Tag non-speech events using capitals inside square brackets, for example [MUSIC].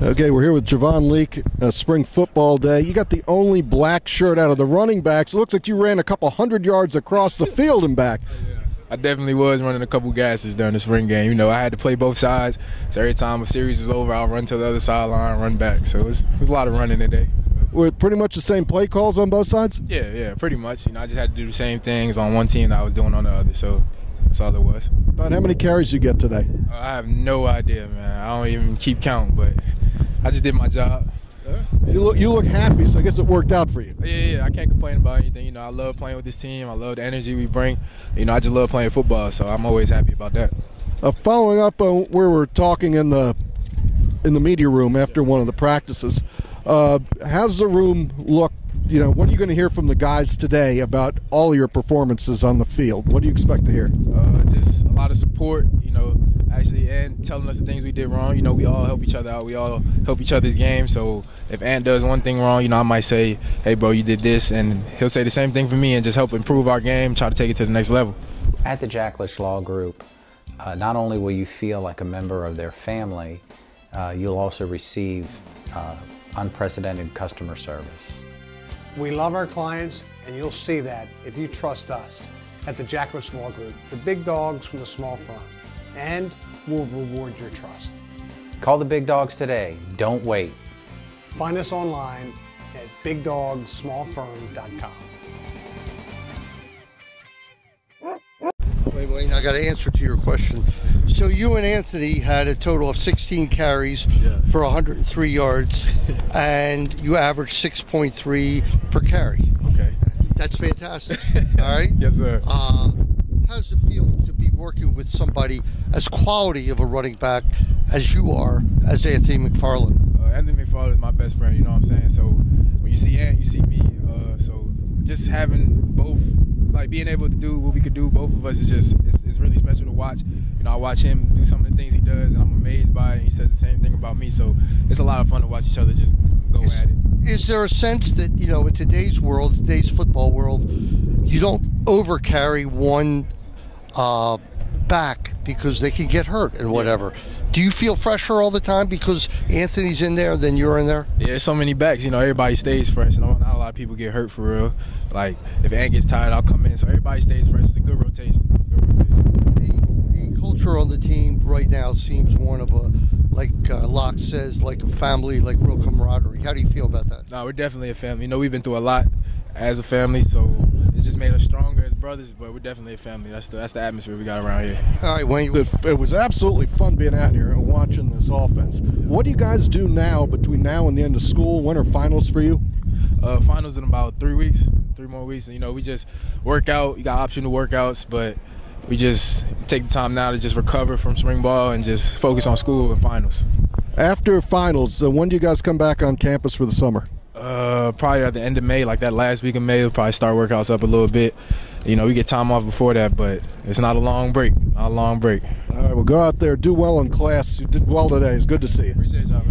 Okay, we're here with Javon Leake, uh, spring football day. You got the only black shirt out of the running backs. It looks like you ran a couple hundred yards across the field and back. I definitely was running a couple gasses during the spring game. You know, I had to play both sides. So every time a series was over, I'll run to the other sideline, run back. So it was, it was a lot of running today. Were pretty much the same play calls on both sides? Yeah, yeah, pretty much. You know, I just had to do the same things on one team that I was doing on the other. So that's all it was. About how many carries you get today? Uh, I have no idea, man. I don't even keep count, but I just did my job. You look, you look happy, so I guess it worked out for you. Yeah, yeah, I can't complain about anything. You know, I love playing with this team. I love the energy we bring. You know, I just love playing football, so I'm always happy about that. Uh, following up on where we're talking in the in the media room after one of the practices, uh, how's the room look? You know, what are you going to hear from the guys today about all your performances on the field? What do you expect to hear? Uh, just a lot of support. You know, actually, and telling us the things we did wrong. You know, we all help each other out. We all help each other's game. So if Ant does one thing wrong, you know, I might say, "Hey, bro, you did this," and he'll say the same thing for me, and just help improve our game, try to take it to the next level. At the Jaklitsch Law Group, uh, not only will you feel like a member of their family, uh, you'll also receive uh, unprecedented customer service. We love our clients, and you'll see that if you trust us at the Jaklitsch Law Group, the big dogs from the small firm, and we'll reward your trust. Call the big dogs today. Don't wait. Find us online at bigdogsmallfirm.com. Wait, wait, I got to answer to your question. So you and Anthony had a total of 16 carries Yeah. for 103 yards, [LAUGHS] and you averaged 6.3 per carry. Okay. That's fantastic. All right. [LAUGHS] Yes, sir. Um, how's it feel to be working with somebody as quality of a running back as you are, as Anthony McFarland? Uh, Anthony McFarland is my best friend. You know what I'm saying? So when you see Ant, you see me. Uh, so just having both, like being able to do what we could do, both of us is just it's, it's really special to watch. You know, I watch him do some of the things he does, and I'm amazed by it. And he says the same thing about me. So it's a lot of fun to watch each other just go Is- at it. Is there a sense that you know in today's world, today's football world, you don't overcarry one uh, back because they can get hurt and whatever? Do you feel fresher all the time because Anthony's in there, then you're in there? Yeah, there's so many backs. You know, everybody stays fresh. You know, not a lot of people get hurt for real. Like if Ant gets tired, I'll come in. So everybody stays fresh. It's a good rotation. Good rotation. The, the culture on the team right now seems one of a, like uh, Locke says, like a family, like real camaraderie. How do you feel about that? No, we're definitely a family. You know, we've been through a lot as a family, so it just made us stronger as brothers. But we're definitely a family. That's the that's the atmosphere we got around here. All right, Wayne. It, it was absolutely fun being out here and watching this offense. What do you guys do now between now and the end of school? When are finals for you? Uh, finals in about three weeks, three more weeks. And, you know, we just work out. You got optional workouts, but we just take the time now to just recover from spring ball and just focus on school and finals. After finals, uh, when do you guys come back on campus for the summer? Uh, probably at the end of May, like that last week of May, we'll probably start workouts up a little bit. You know, we get time off before that, but it's not a long break. Not a long break. All right, well, go out there, do well in class. You did well today. It's good to see you. Appreciate y'all. man.